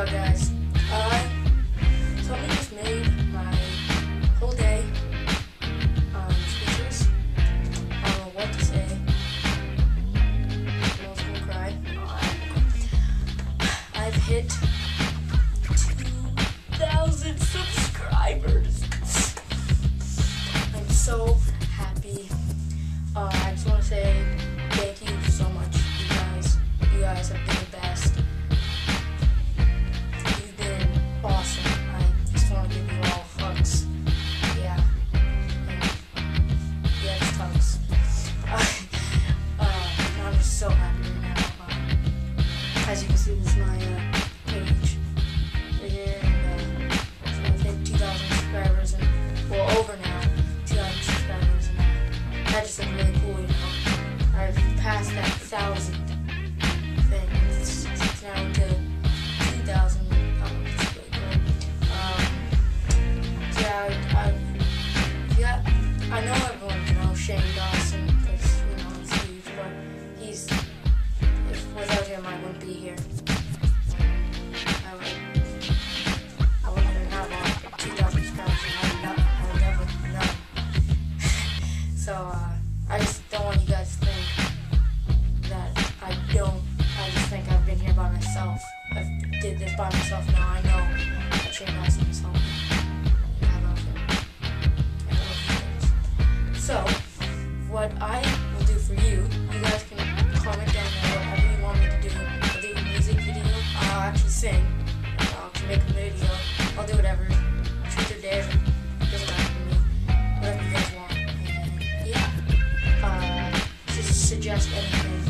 So guys, uh, something just made my whole day um, speechless. I don't know what to say. I was gonna cry. I've hit 2,000 subscribers. I'm so happy. Uh, I just want to say thank you so much, you guys. You guys have been is my uh, page right here. And, uh, so I think 2,000 subscribers and, well, over now, 2,000 subscribers. And that just looks really cool, you know. I've passed that thousand thing. It's, now to 2,000. Um, yeah, I, yeah, I know everyone, you know, Shane Dawson, so, uh, I just don't want you guys to think that I don't, I just think I've been here by myself. I did this by myself now, I know Shane Dawson is home. I love him. I love guys. So, what I will do for you, you guys can comment down there whatever you want me to do. I'll do a music video. I'll actually sing. I'll make a video. suggest anything.